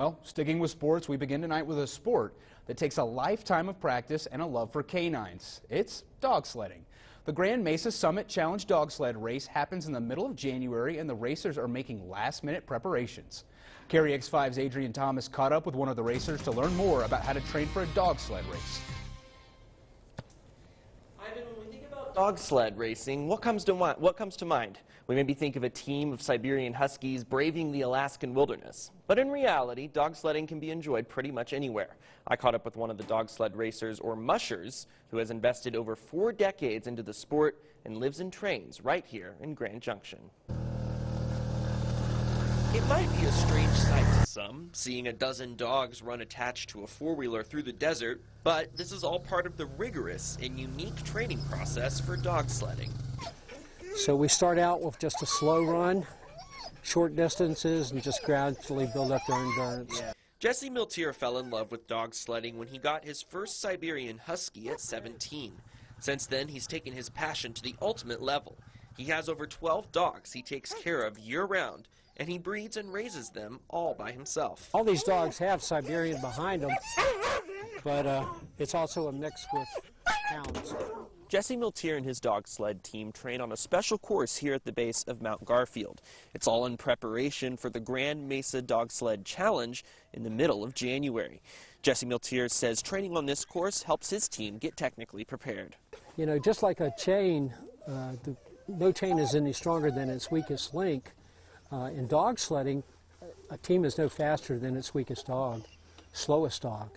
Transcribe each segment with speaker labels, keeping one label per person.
Speaker 1: Well, sticking with sports, we begin tonight with a sport that takes a lifetime of practice and a love for canines. It's dog sledding. The Grand Mesa Summit Challenge dog sled race happens in the middle of January, and the racers are making last-minute preparations. KREX 5's Adrian Thomas caught up with one of the racers to learn more about how to train for a dog sled race.
Speaker 2: Dog sled racing, what comes to mind? What comes to mind? We maybe think of a team of Siberian Huskies braving the Alaskan wilderness. But in reality, dog sledding can be enjoyed pretty much anywhere. I caught up with one of the dog sled racers, or mushers, who has invested over four decades into the sport and lives and trains right here in Grand Junction. It might be a strange sight to some, seeing a dozen dogs run attached to a four-wheeler through the desert, but this is all part of the rigorous and unique training process for dog sledding.
Speaker 3: So we start out with just a slow run, short distances, and just gradually build up their endurance.
Speaker 2: Jesse Miltier fell in love with dog sledding when he got his first Siberian Husky at 17. Since then, he's taken his passion to the ultimate level. He has over 12 dogs he takes care of year-round, and he breeds and raises them all by himself.
Speaker 3: All these dogs have Siberian behind them, but uh, it's also a mix with hounds.
Speaker 2: Jesse Miltier and his dog sled team train on a special course here at the base of Mount Garfield. It's all in preparation for the Grand Mesa Dog Sled Challenge in the middle of January. Jesse Miltier says training on this course helps his team get technically prepared.
Speaker 3: You know, just like a chain, uh, the, no chain is any stronger than its weakest link. Uh, in dog sledding, a team is no faster than its weakest dog, slowest dog.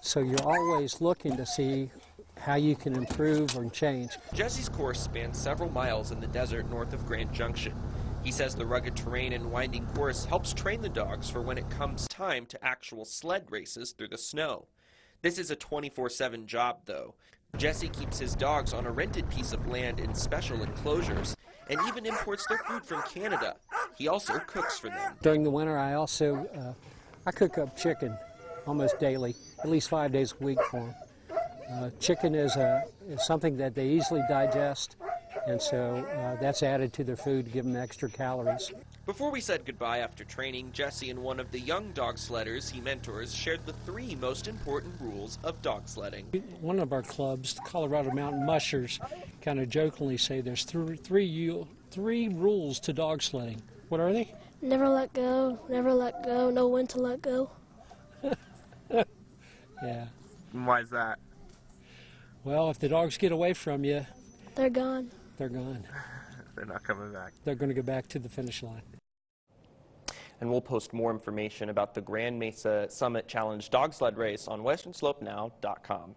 Speaker 3: So you're always looking to see how you can improve or change.
Speaker 2: Jesse's course spans several miles in the desert north of Grand Junction. He says the rugged terrain and winding course helps train the dogs for when it comes time to actual sled races through the snow. This is a 24-7 job, though. Jesse keeps his dogs on a rented piece of land in special enclosures and even imports their food from Canada. He also cooks for them.
Speaker 3: During the winter, I also uh, I cook up chicken almost daily, at least five days a week for them. Uh, chicken is, a, is something that they easily digest, and so uh, that's added to their food to give them extra calories.
Speaker 2: Before we said goodbye after training, Jesse and one of the young dog sledders he mentors shared the three most important rules of dog sledding.
Speaker 3: One of our clubs, the Colorado Mountain Mushers, kind of jokingly say there's three, three, three rules to dog sledding. What are they?
Speaker 4: Never let go, never let go, know when to let go.
Speaker 3: yeah.
Speaker 2: Why is that?
Speaker 3: Well, if the dogs get away from you,
Speaker 4: they're gone.
Speaker 3: They're gone.
Speaker 2: they're not coming back.
Speaker 3: They're going to go back to the finish line.
Speaker 2: And we'll post more information about the Grand Mesa Summit Challenge dog sled race on westernslopenow.com.